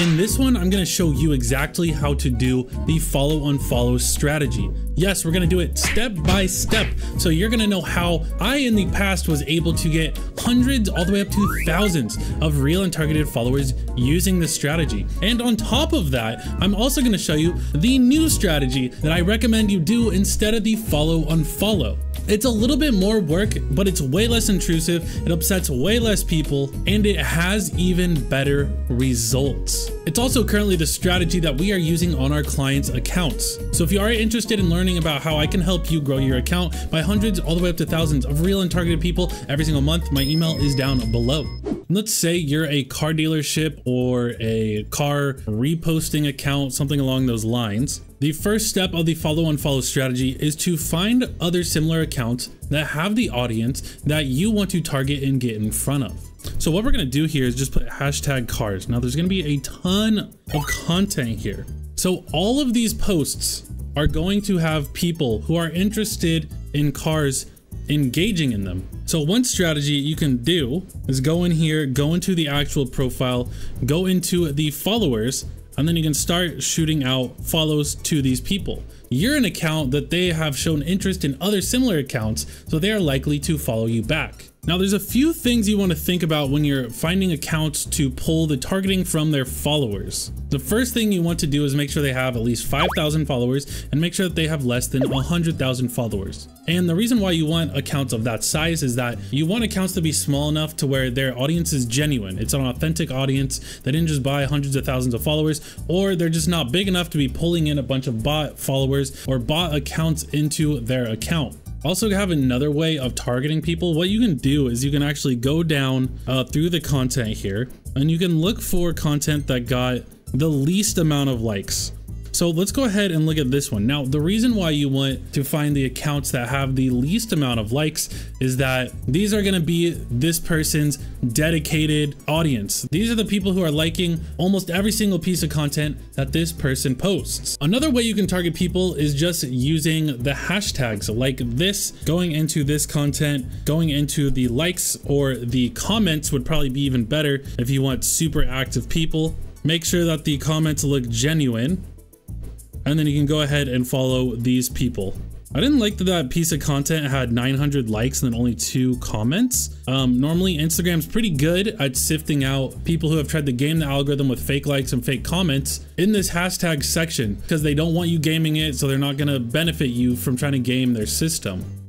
In this one, I'm gonna show you exactly how to do the follow unfollow strategy. Yes, we're gonna do it step by step. So you're gonna know how I in the past was able to get hundreds all the way up to thousands of real and targeted followers using this strategy. And on top of that, I'm also gonna show you the new strategy that I recommend you do instead of the follow unfollow. It's a little bit more work, but it's way less intrusive, it upsets way less people, and it has even better results. It's also currently the strategy that we are using on our clients' accounts. So if you are interested in learning about how I can help you grow your account by hundreds all the way up to thousands of real and targeted people every single month, my email is down below. Let's say you're a car dealership or a car reposting account, something along those lines. The first step of the follow and unfollow strategy is to find other similar accounts that have the audience that you want to target and get in front of. So what we're gonna do here is just put hashtag cars. Now there's gonna be a ton of content here. So all of these posts are going to have people who are interested in cars engaging in them. So one strategy you can do is go in here, go into the actual profile, go into the followers, and then you can start shooting out follows to these people. You're an account that they have shown interest in other similar accounts, so they are likely to follow you back. Now there's a few things you want to think about when you're finding accounts to pull the targeting from their followers. The first thing you want to do is make sure they have at least 5,000 followers and make sure that they have less than 100,000 followers. And the reason why you want accounts of that size is that you want accounts to be small enough to where their audience is genuine. It's an authentic audience. They didn't just buy hundreds of thousands of followers or they're just not big enough to be pulling in a bunch of bot followers or bot accounts into their account. Also have another way of targeting people. What you can do is you can actually go down uh, through the content here and you can look for content that got the least amount of likes. So let's go ahead and look at this one. Now, the reason why you want to find the accounts that have the least amount of likes is that these are going to be this person's dedicated audience. These are the people who are liking almost every single piece of content that this person posts. Another way you can target people is just using the hashtags like this, going into this content, going into the likes or the comments would probably be even better if you want super active people. Make sure that the comments look genuine and then you can go ahead and follow these people. I didn't like that that piece of content had 900 likes and then only two comments. Um, normally Instagram's pretty good at sifting out people who have tried to game the algorithm with fake likes and fake comments in this hashtag section because they don't want you gaming it so they're not going to benefit you from trying to game their system.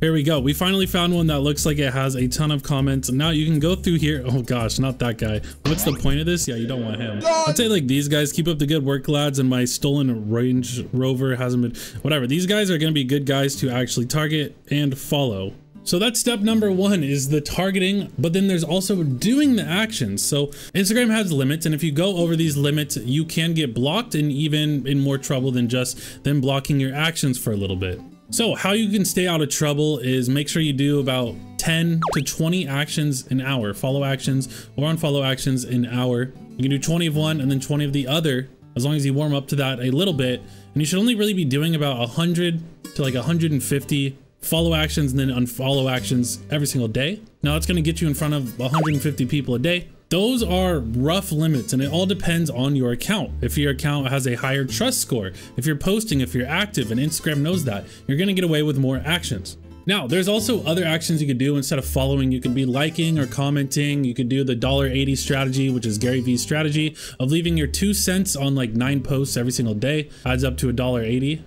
Here we go. We finally found one that looks like it has a ton of comments. Now you can go through here. Oh gosh, not that guy. What's the point of this? Yeah, you don't want him. I'd say like these guys keep up the good work, lads. And my stolen Range Rover hasn't been, whatever. These guys are going to be good guys to actually target and follow. So that's step number one is the targeting, but then there's also doing the actions. So Instagram has limits, and if you go over these limits, you can get blocked and even in more trouble than just them blocking your actions for a little bit. So how you can stay out of trouble is make sure you do about 10 to 20 actions an hour, follow actions or unfollow actions an hour. You can do 20 of one and then 20 of the other as long as you warm up to that a little bit. And you should only really be doing about 100 to like 150 follow actions and then unfollow actions every single day. Now that's going to get you in front of 150 people a day. Those are rough limits and it all depends on your account. If your account has a higher trust score, if you're posting, if you're active and Instagram knows that, you're gonna get away with more actions. Now, there's also other actions you could do instead of following. You could be liking or commenting. You could do the $1.80 strategy, which is Gary Vee's strategy of leaving your two cents on like nine posts every single day. Adds up to $1.80.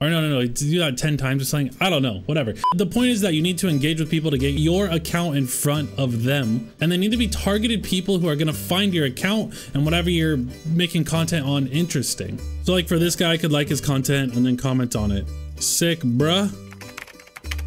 Or no, no, no, do that 10 times or something. I don't know, whatever. The point is that you need to engage with people to get your account in front of them. And they need to be targeted people who are going to find your account and whatever you're making content on interesting. So like for this guy, I could like his content and then comment on it. Sick, bruh.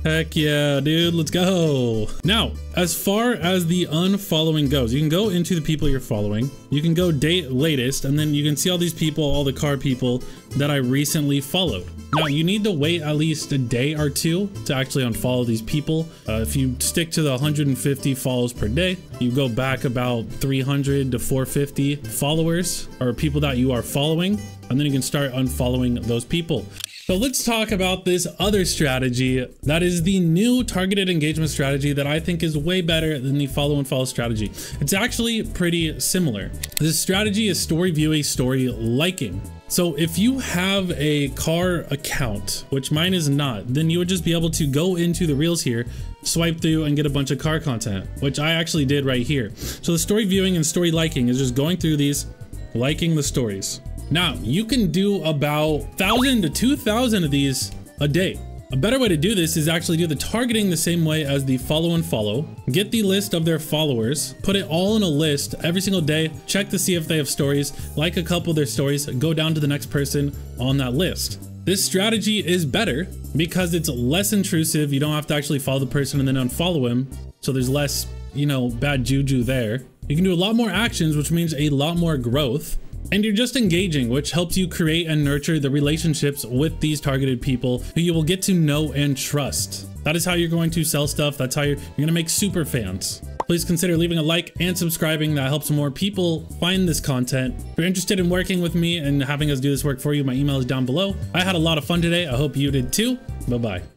Heck yeah, dude, let's go. Now, as far as the unfollowing goes, you can go into the people you're following. You can go date latest, and then you can see all these people, all the car people that I recently followed. Now, you need to wait at least a day or two to actually unfollow these people. Uh, if you stick to the 150 follows per day, you go back about 300 to 450 followers or people that you are following, and then you can start unfollowing those people. So let's talk about this other strategy. That is the new targeted engagement strategy that I think is way better than the follow and follow strategy. It's actually pretty similar. This strategy is story viewing, story liking. So if you have a car account, which mine is not, then you would just be able to go into the reels here, swipe through and get a bunch of car content, which I actually did right here. So the story viewing and story liking is just going through these, liking the stories. Now you can do about 1,000 to 2,000 of these a day. A better way to do this is actually do the targeting the same way as the follow and follow. Get the list of their followers, put it all in a list every single day, check to see if they have stories, like a couple of their stories, go down to the next person on that list. This strategy is better because it's less intrusive. You don't have to actually follow the person and then unfollow him. So there's less, you know, bad juju there. You can do a lot more actions, which means a lot more growth. And you're just engaging, which helps you create and nurture the relationships with these targeted people who you will get to know and trust. That is how you're going to sell stuff. That's how you're, you're going to make super fans. Please consider leaving a like and subscribing. That helps more people find this content. If you're interested in working with me and having us do this work for you, my email is down below. I had a lot of fun today. I hope you did too. Bye-bye.